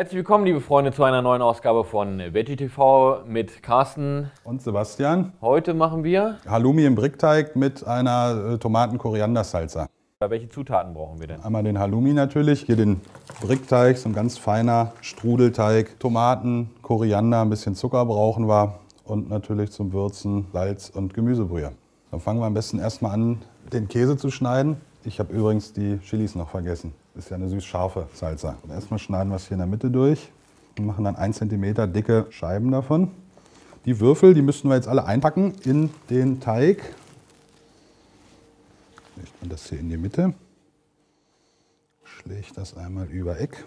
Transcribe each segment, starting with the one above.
Herzlich willkommen, liebe Freunde, zu einer neuen Ausgabe von Veggie TV mit Carsten. Und Sebastian. Heute machen wir. Halloumi im Brickteig mit einer äh, Tomaten-Koriander-Salsa. Welche Zutaten brauchen wir denn? Einmal den Halloumi natürlich, hier den Brickteig, so ein ganz feiner Strudelteig, Tomaten, Koriander, ein bisschen Zucker brauchen wir und natürlich zum Würzen Salz und Gemüsebrühe. Dann fangen wir am besten erstmal an, den Käse zu schneiden. Ich habe übrigens die Chilis noch vergessen. Ist ja eine süß-scharfe Salsa. Und erstmal schneiden wir es hier in der Mitte durch und machen dann 1 cm dicke Scheiben davon. Die Würfel, die müssten wir jetzt alle einpacken in den Teig. Legt man das hier in die Mitte. Schlägt das einmal über Eck.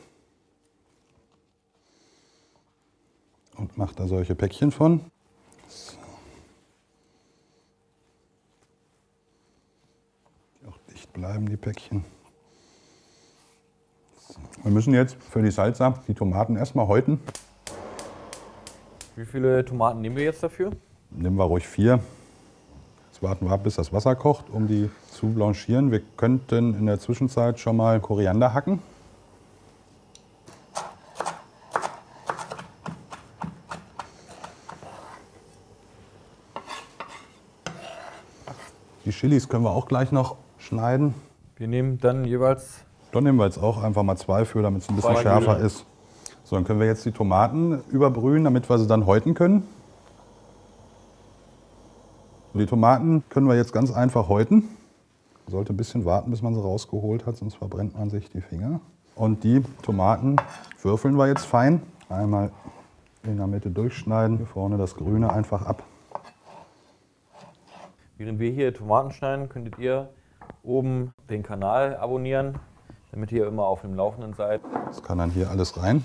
Und macht da solche Päckchen von. So. Die auch dicht bleiben, die Päckchen. Wir müssen jetzt für die Salsa die Tomaten erstmal häuten. Wie viele Tomaten nehmen wir jetzt dafür? Nehmen wir ruhig vier. Jetzt warten wir ab, bis das Wasser kocht, um die zu blanchieren. Wir könnten in der Zwischenzeit schon mal Koriander hacken. Die Chilis können wir auch gleich noch schneiden. Wir nehmen dann jeweils. Dann nehmen wir jetzt auch einfach mal zwei für, damit es ein bisschen schärfer Mühle. ist. So, dann können wir jetzt die Tomaten überbrühen, damit wir sie dann häuten können. Die Tomaten können wir jetzt ganz einfach häuten. Sollte ein bisschen warten, bis man sie rausgeholt hat, sonst verbrennt man sich die Finger. Und die Tomaten würfeln wir jetzt fein. Einmal in der Mitte durchschneiden, hier vorne das Grüne einfach ab. Während wir hier Tomaten schneiden, könntet ihr oben den Kanal abonnieren, damit ihr immer auf dem Laufenden seid. Das kann dann hier alles rein.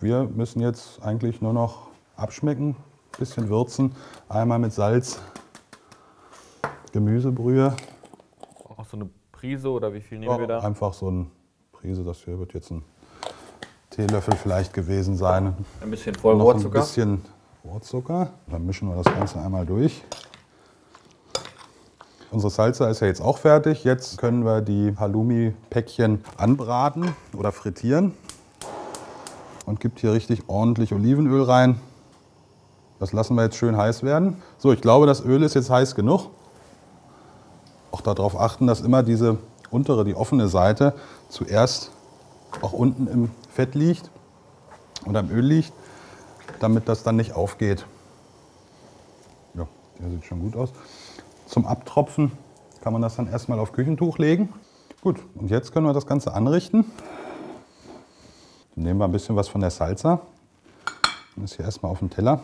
Wir müssen jetzt eigentlich nur noch abschmecken, bisschen würzen. Einmal mit Salz, Gemüsebrühe. Auch so eine Prise oder wie viel nehmen wir da? Einfach so ein Prise, das hier wird jetzt ein Teelöffel vielleicht gewesen sein. Ein bisschen voll noch ein bisschen Rohrzucker. Dann mischen wir das Ganze einmal durch. Unsere Salsa ist ja jetzt auch fertig. Jetzt können wir die Halloumi-Päckchen anbraten oder frittieren. Und gibt hier richtig ordentlich Olivenöl rein. Das lassen wir jetzt schön heiß werden. So, ich glaube, das Öl ist jetzt heiß genug. Auch darauf achten, dass immer diese untere, die offene Seite zuerst auch unten im Fett liegt oder im Öl liegt, damit das dann nicht aufgeht. Ja, der sieht schon gut aus. Zum Abtropfen kann man das dann erstmal auf Küchentuch legen. Gut, und jetzt können wir das Ganze anrichten. Dann nehmen wir ein bisschen was von der Salsa. Das hier erstmal auf den Teller.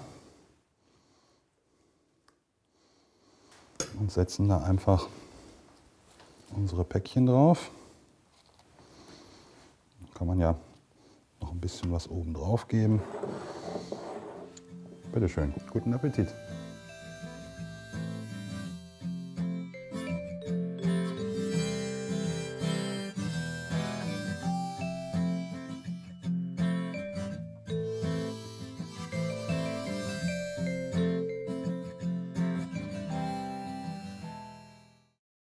Und setzen da einfach unsere Päckchen drauf. Kann man ja noch ein bisschen was oben drauf geben. Bitte schön, guten Appetit.